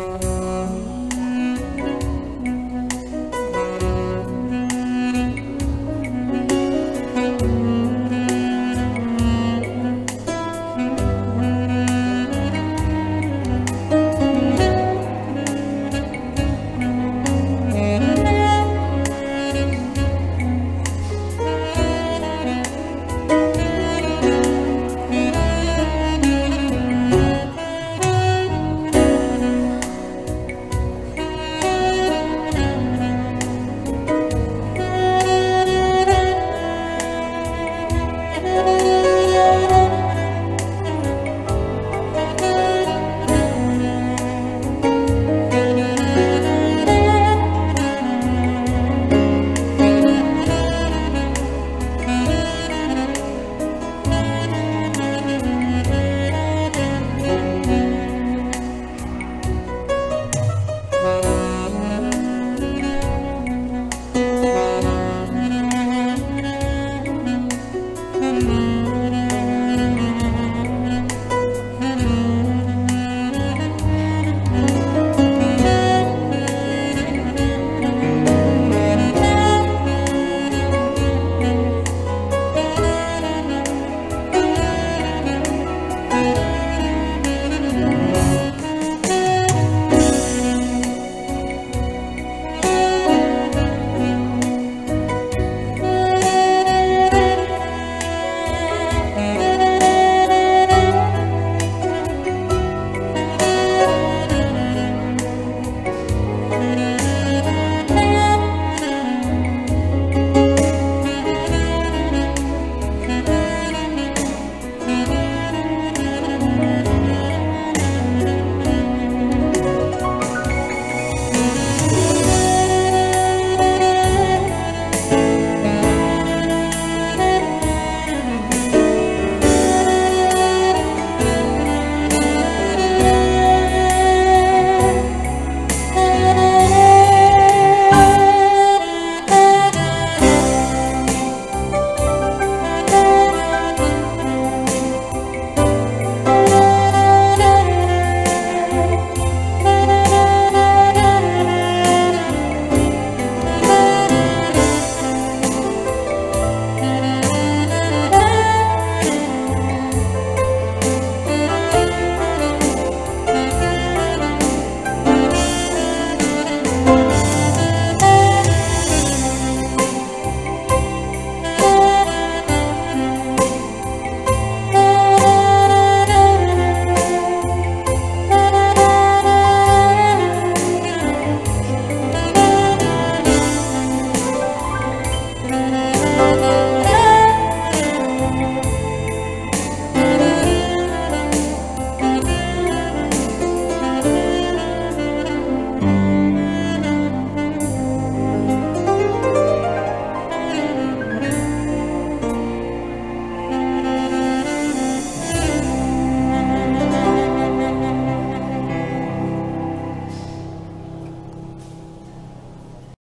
Mm-hmm.